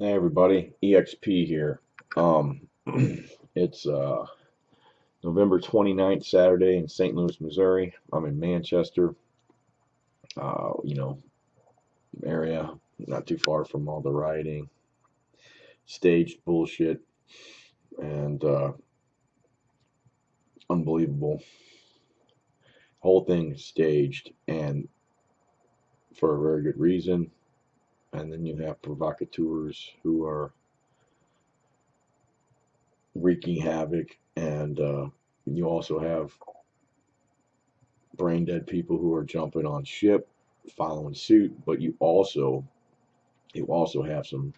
Hey everybody, EXP here. Um, it's uh, November 29th, Saturday in St. Louis, Missouri. I'm in Manchester, uh, you know, area, not too far from all the rioting, staged bullshit, and uh, unbelievable. Whole thing staged and for a very good reason. And then you have provocateurs who are wreaking havoc, and uh, you also have brain dead people who are jumping on ship, following suit. But you also you also have some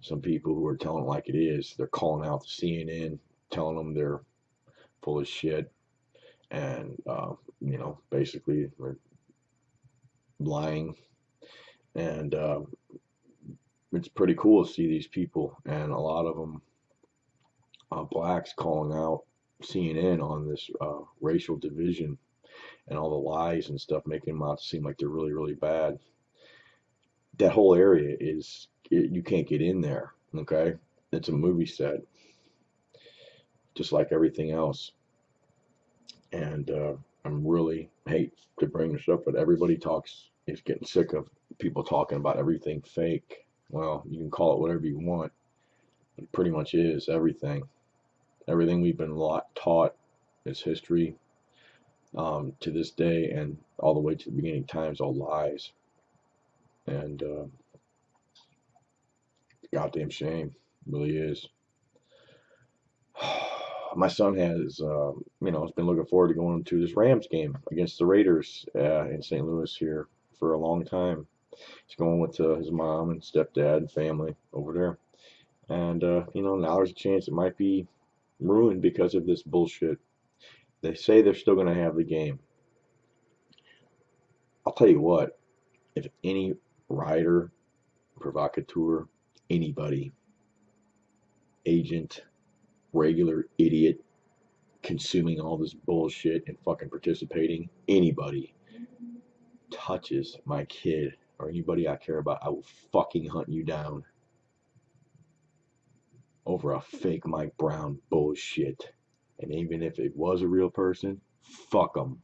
some people who are telling it like it is. They're calling out the CNN, telling them they're full of shit, and uh, you know basically they're lying. And uh, it's pretty cool to see these people, and a lot of them uh, blacks calling out CNN on this uh, racial division and all the lies and stuff, making them out seem like they're really, really bad. That whole area is, it, you can't get in there, okay? It's a movie set, just like everything else. And uh, I'm really hate to bring this up, but everybody talks, is getting sick of people talking about everything fake. Well, you can call it whatever you want. It pretty much is everything. Everything we've been taught is history um, to this day and all the way to the beginning times, all lies. And uh, goddamn shame, really is. My son has, uh, you know, has been looking forward to going to this Rams game against the Raiders uh, in St. Louis here for a long time. He's going with uh, his mom and stepdad and family over there. And, uh, you know, now there's a chance it might be ruined because of this bullshit. They say they're still going to have the game. I'll tell you what, if any writer, provocateur, anybody, agent, regular idiot, consuming all this bullshit and fucking participating, anybody touches my kid or anybody I care about, I will fucking hunt you down over a fake Mike Brown bullshit. And even if it was a real person, fuck them.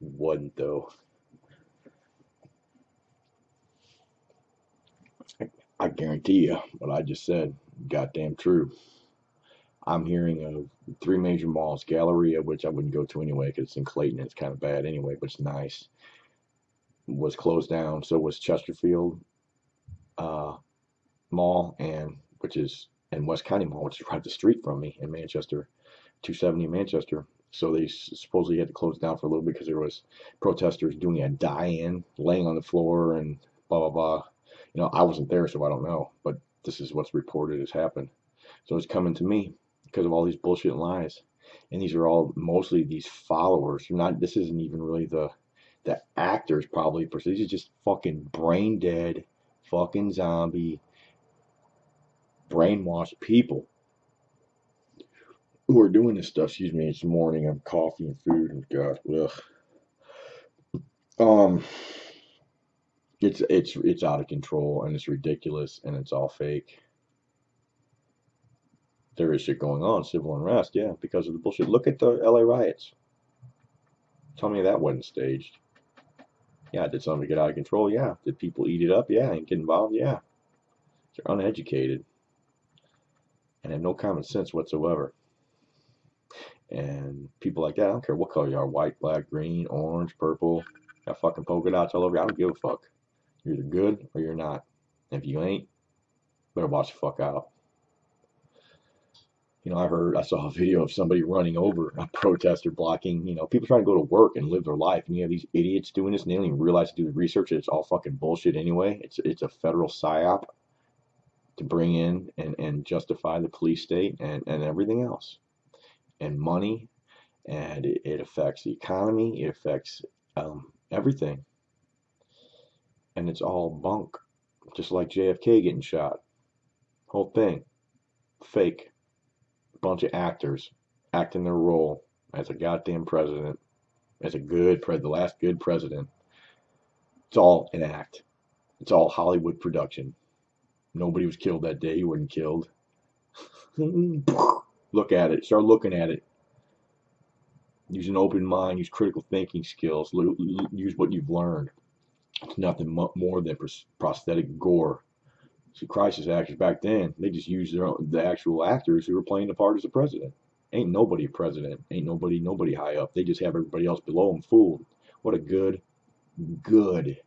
Wasn't though. I guarantee you what I just said, goddamn true. I'm hearing of three major malls, Galleria, which I wouldn't go to anyway because it's in Clayton. It's kind of bad anyway, but it's nice. Was closed down. So was Chesterfield uh, Mall and which is in West County Mall, which is right the street from me in Manchester, 270 Manchester. So they supposedly had to close down for a little bit because there was protesters doing a die-in, laying on the floor, and blah blah blah. You know, I wasn't there, so I don't know, but this is what's reported has happened. So it's coming to me because of all these bullshit lies, and these are all mostly these followers. You're not. This isn't even really the the actors probably. These are just fucking brain dead, fucking zombie brainwashed people who are doing this stuff. Excuse me, it's morning. I'm coffee and food and God, ugh. Um, it's it's it's out of control and it's ridiculous and it's all fake. There is shit going on, civil unrest, yeah, because of the bullshit. Look at the LA riots. Tell me that wasn't staged. Yeah, did somebody get out of control? Yeah. Did people eat it up? Yeah. And get involved? Yeah. They're uneducated and have no common sense whatsoever. And people like that, I don't care what color you are white, black, green, orange, purple, got fucking polka dots all over. I don't give a fuck. You're either good or you're not. And if you ain't, better watch the fuck out. You know, I heard, I saw a video of somebody running over a protester blocking, you know, people trying to go to work and live their life. And you have these idiots doing this and they don't even realize to do the research that it's all fucking bullshit anyway. It's, it's a federal psyop to bring in and, and justify the police state and, and everything else. And money, and it, it affects the economy, it affects um, everything. And it's all bunk, just like JFK getting shot. Whole thing, fake. Bunch of actors acting their role as a goddamn president, as a good pre the last good president. It's all an act. It's all Hollywood production Nobody was killed that day. He wasn't killed. Look at it. Start looking at it. Use an open mind. Use critical thinking skills. Use what you've learned. It's nothing more than prosthetic gore. Crisis actors back then, they just used their own, the actual actors who were playing the part as the president. Ain't nobody president. Ain't nobody nobody high up. They just have everybody else below them fooled. What a good, good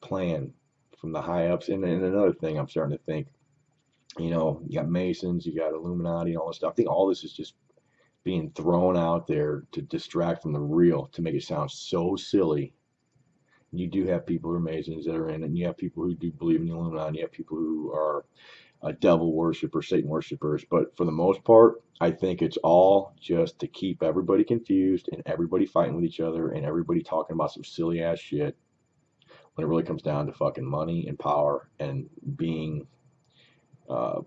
plan from the high ups. And, and another thing I'm starting to think, you know, you got Masons, you got Illuminati, and all this stuff. I think all this is just being thrown out there to distract from the real, to make it sound so silly. You do have people who are Masons that are in it, and you have people who do believe in the Illuminati, and you have people who are a devil worshippers, Satan worshippers. But for the most part, I think it's all just to keep everybody confused and everybody fighting with each other and everybody talking about some silly ass shit when it really comes down to fucking money and power and being uh,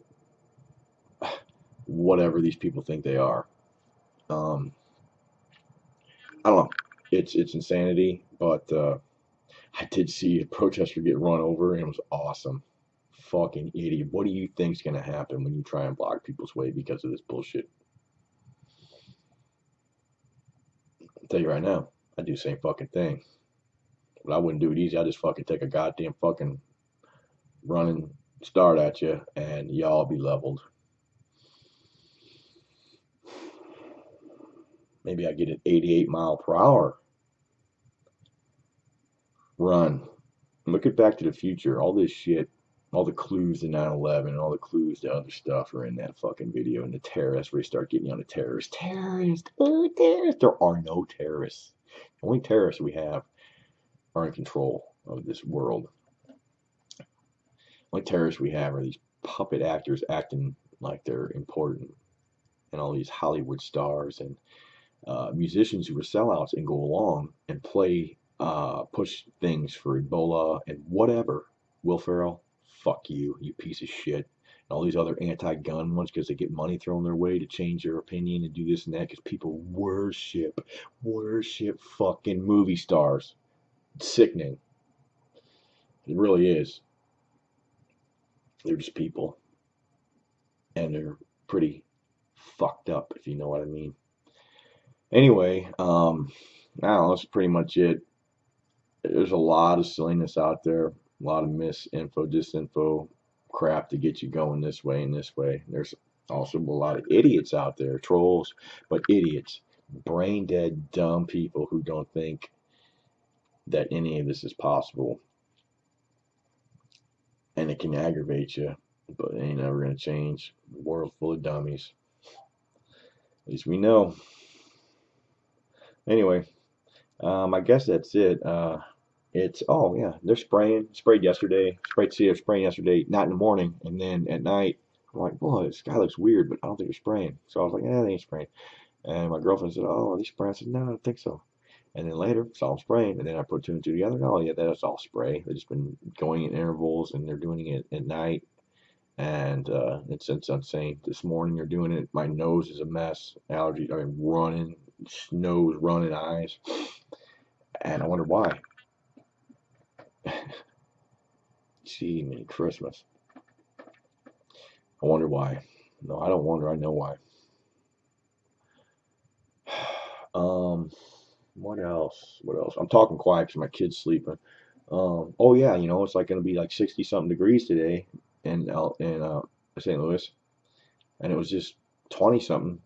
whatever these people think they are. Um, I don't know. It's it's insanity, but uh, I did see a protester get run over and it was awesome fucking idiot. What do you think's gonna happen when you try and block people's way because of this bullshit? I'll tell you right now, I do the same fucking thing. But I wouldn't do it easy. I just fucking take a goddamn fucking running start at you and y'all be leveled. Maybe I get an 88 mile per hour run. Look at Back to the Future. All this shit all the clues to 9-11 and all the clues to other stuff are in that fucking video and the terrorists where you start getting on the terrorists terrorists oh terrorists there are no terrorists the only terrorists we have are in control of this world the only terrorists we have are these puppet actors acting like they're important and all these hollywood stars and uh, musicians who are sellouts and go along and play uh, push things for ebola and whatever will ferrell fuck you, you piece of shit. And all these other anti-gun ones because they get money thrown their way to change their opinion and do this and that because people worship, worship fucking movie stars. It's sickening. It really is. They're just people. And they're pretty fucked up, if you know what I mean. Anyway, um, now that's pretty much it. There's a lot of silliness out there a lot of misinfo, disinfo crap to get you going this way and this way. There's also a lot of idiots out there, trolls, but idiots, brain dead, dumb people who don't think that any of this is possible. And it can aggravate you, but it ain't never going to change. The world full of dummies. At least we know. Anyway, um, I guess that's it. Uh, it's oh yeah they're spraying sprayed yesterday sprayed see spraying yesterday not in the morning and then at night I'm like boy this guy looks weird but I don't think they're spraying. So I was like yeah they ain't spraying. And my girlfriend said oh are they spraying I said no I don't think so. And then later saw them spraying and then I put two and two together oh yeah that's all spray. They've just been going in intervals and they're doing it at night and uh, it's, it's insane. This morning they're doing it. My nose is a mess. Allergy. I mean running nose running eyes and I wonder why Gee, me Christmas. I wonder why. No, I don't wonder. I know why. Um, what else? What else? I'm talking quiet because my kid's sleeping. Um, oh yeah, you know it's like to be like 60 something degrees today in in uh, St. Louis, and it was just 20 something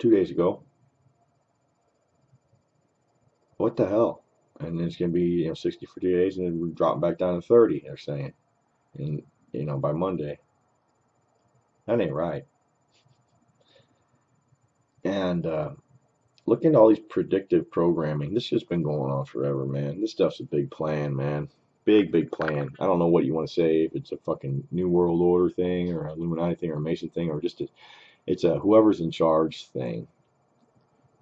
two days ago. What the hell? and it's going to be you know 60 for two days, and then we're dropping back down to 30. They're saying, and you know by Monday. That ain't right. And uh, look into all these predictive programming. This has been going on forever, man. This stuff's a big plan, man. Big, big plan. I don't know what you want to say. If it's a fucking New World Order thing, or Illuminati thing, or Mason thing, or just a, it's a whoever's in charge thing.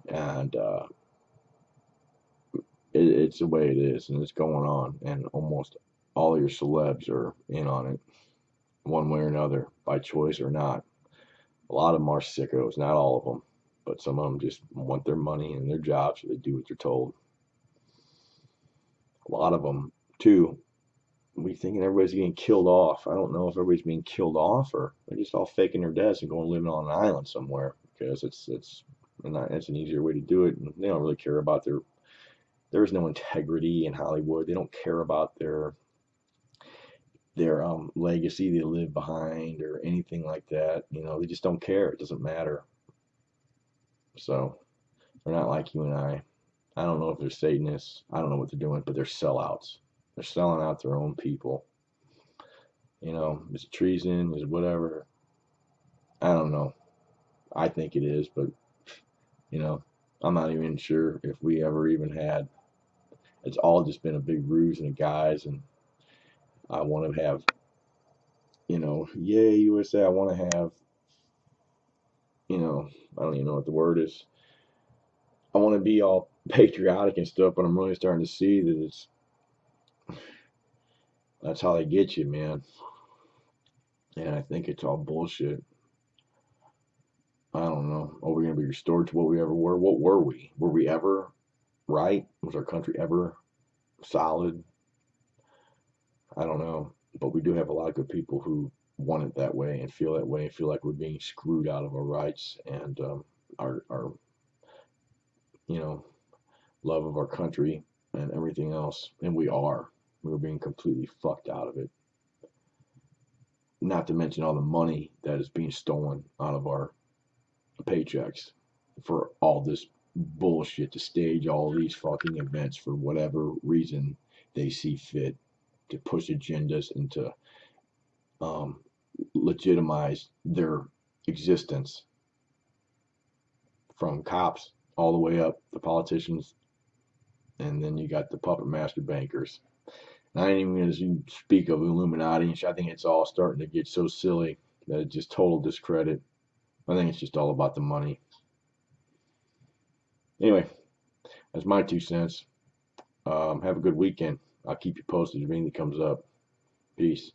And uh, it, it's the way it is, and it's going on, and almost all your celebs are in on it, one way or another, by choice or not. A lot of them are sickos, not all of them, but some of them just want their money and their job, so they do what they're told. A lot of them, too, we thinking everybody's getting killed off. I don't know if everybody's being killed off or they're just all faking their deaths and going living on an island somewhere because it's it's and it's an easier way to do it. And they don't really care about their. There is no integrity in Hollywood. They don't care about their their um, legacy they live behind or anything like that. You know, they just don't care. It doesn't matter. So they're not like you and I. I don't know if they're Satanists. I don't know what they're doing, but they're sellouts. They're selling out their own people. You know, is it treason? Is whatever? I don't know. I think it is, but you know, I'm not even sure if we ever even had. It's all just been a big ruse and a guise, and I want to have, you know, yay USA. I want to have, you know, I don't even know what the word is. I want to be all patriotic and stuff, but I'm really starting to see that it's that's how they get you, man. And I think it's all bullshit. I don't know. Are we going to be restored to what we ever were? What were we? Were we ever right? Was our country ever solid? I don't know. But we do have a lot of good people who want it that way and feel that way and feel like we're being screwed out of our rights and um, our, our, you know, love of our country and everything else. And we are. We're being completely fucked out of it. Not to mention all the money that is being stolen out of our paychecks for all this bullshit to stage all these fucking events for whatever reason they see fit to push agendas and to um, legitimize their existence from cops all the way up to politicians and then you got the puppet master bankers. And I ain't even going to speak of Illuminati I think it's all starting to get so silly that it's just total discredit. I think it's just all about the money anyway that's my two cents um, have a good weekend I'll keep you posted if anything comes up. Peace.